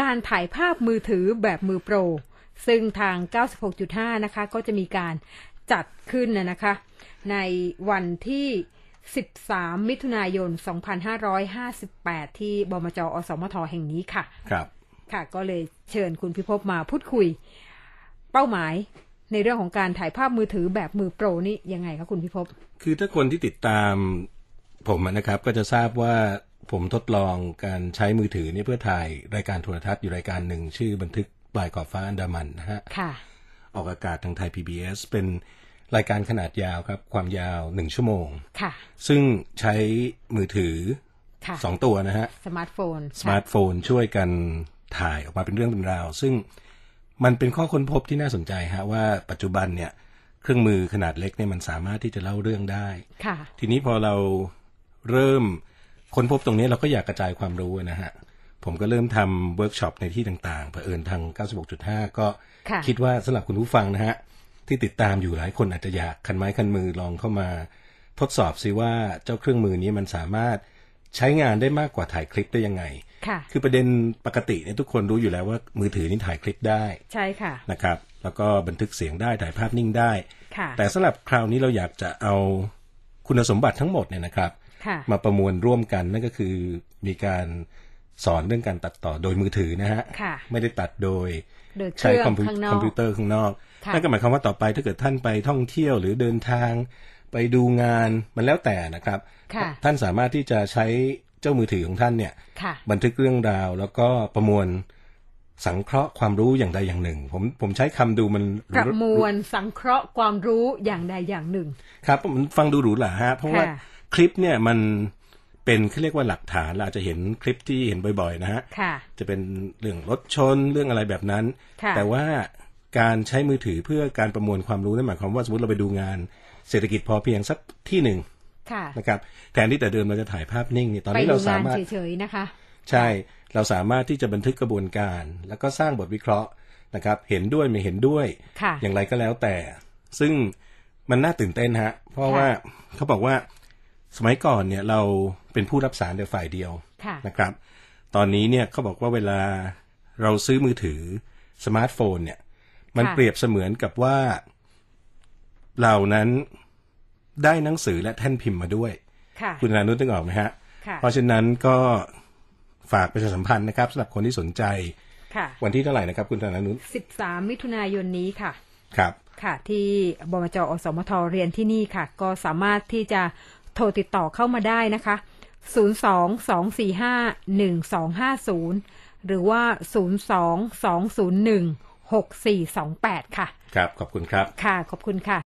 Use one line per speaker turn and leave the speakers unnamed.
การถ่ายภาพมือถือแบบมือโปร ซึ่งทาง 96.5 นะคะ ก็จะมีการจัดขึ้นนะนะคะ ในวันที่ 13 มิถุนายน 2558 ที่บมจอสมทแห่งนี้ค่ะ
ครับ
ค่ะ ก็เลยเชิญคุณพิภพมาพูดคุย เป้าหมายในเรื่องของการถ่ายภาพมือถือแบบมือโปรนี่ยังไงคะคุณพิภพ
คือถ้าคนที่ติดตามผมอะนะครับก็จะทราบว่า ผมทดลองการใช้มือถือนี่เพื่อถ่ายรายการโทรทัศน์อยู่รายการหนึ่ง ชื่อบันทึกปลายขอบฟ้าอันดามันนะฮะ
ค่ะ
ออกอากาศทางไทย PBS เป็นรายการขนาดยาวครับ ความยาวหนึ่งชั่วโมง
ค่ะ
ซึ่งใช้มือถือ
ค่ะ
สองตัวนะฮะ
สมาร์ทโฟน
สมาร์ทโฟนช่วยกันถ่ายออกมาเป็นเรื่องเป็นราว ซึ่งมันเป็นข้อค้นพบที่น่าสนใจฮะว่าปัจจุบันเนี่ย เครื่องมือขนาดเล็กเนี่ยมันสามารถที่จะเล่าเรื่องได้
ค่ะ
ทีนี้พอเราเริ่ม ค้นพบตรงนี้เราก็อยากกระจายความรู้นะฮะ ผมก็เริ่มทำเวิร์กช็อปในที่ต่างๆเผอิญทาง 96.5 ก็
ค่ะ
คิดว่าสำหรับคุณผู้ฟังนะฮะ ที่ติดตามอยู่หลายคนอาจจะอยากคันไม้คันมือลองเข้ามา ทดสอบซิว่าเจ้าเครื่องมือนี้มันสามารถใช้งานได้มากกว่าถ่ายคลิปได้ยังไง
ค่ะ
คือประเด็นปกติเนี่ยทุกคนรู้อยู่แล้วว่ามือถือนี่ถ่ายคลิปได้
ใช่ค่ะ
นะครับ แล้วก็บันทึกเสียงได้ถ่ายภาพนิ่งได้
ค่ะ
แต่สำหรับคราวนี้เราอยากจะเอาคุณสมบัติทั้งหมดเนี่ยนะครับ
ค่ะ
มาประมวลร่วมกันนั่นก็คือมีการสอนเรื่องการตัดต่อโดยมือถือนะฮะ
ค่ะ
ไม่ได้ตัดโดย
โดยเค
ใช้
รื่อง
คอมพิว
ข้างนอ
คอกมพิวเตอร์ข้างนอก
ค่ะ
นั่นก็หมายความว่าต่อไปถ้าเกิดท่านไปท่องเที่ยวหรือเดินทาง ไปดูงานมันแล้วแต่นะครับ
ค่ะ
ท่านสามารถที่จะใช้เจ้ามือถือของท่านเนี่ย
ค่ะ
บันทึกเรื่องราวแล้วก็ประมวลสังเคราะห์ความรู้อย่างใดอย่างหนึ่ง ผมผมใช้คำดูมัน
ประมวลสังเคราะห์ความรู้อย่างใดอย่างหนึ่ง
ครับมันฟังดูหรูหราฮะเพราะว่า
ค่ะ
คลิปเนี่ยมันเป็นเขาเรียกว่าหลักฐานเราอาจจะเห็นคลิปที่เห็นบ่อยๆนะฮะ
ค่ะ
จะเป็นเรื่องรถชนเรื่องอะไรแบบนั้น
ค่ะ
แต่ว่าการใช้มือถือเพื่อการประมวลความรู้นั่นหมายความว่าสมมติเราไปดูงานเศรษฐกิจพอเพียงสักที่หนึ่ง
ค่ะ
นะครับแทนที่แต่เดิมเราจะถ่ายภาพนิ่งเนี่ยตอน
ไป
นี้
ดู
เราสางา
น
มารถ
เฉยๆนะคะ
ใช่เราสามารถที่จะบันทึกกระบวนการ แล้วก็สร้างบทวิเคราะห์นะครับ เห็นด้วยไม่เห็นด้วย
ค่ะ
อย่างไรก็แล้วแต่ ซึ่งมันน่าตื่นเต้นฮะ เพราะ
ค่ะ
ว่าเขาบอกว่า สมัยก่อนเนี่ยเราเป็นผู้รับสารแต่ฝ่ายเดียว
ค่ะ
นะครับ ตอนนี้เนี่ยเขาบอกว่าเวลาเราซื้อมือถือสมาร์ทโฟนเนี่ย มัน
ค่ะ
เปรียบเสมือนกับว่าเรานั้นได้หนังสือและแท่นพิมพ์มาด้วย
ค่ะ
คุณนานุนึกออกไหมฮะ
ค่ะ
เพราะฉะนั้นก็ฝากประชาสัมพันธ์นะครับสำหรับคนที่สนใจ
ค่ะ
วันที่เท่าไหร่นะครับ คุณธนานุ
13มิถุนายนนี้ค่ะ
ครับ
ค่ะ ที่บมจอสมทเรียนที่นี่ค่ะ ก็สามารถที่จะ โทรติดต่อเข้ามาได้นะคะ 02-245-1250 หรือว่า 02-201-6428 ค่ะ
ครับ ขอบคุณครับ
ค่ะ ขอบคุณค่ะ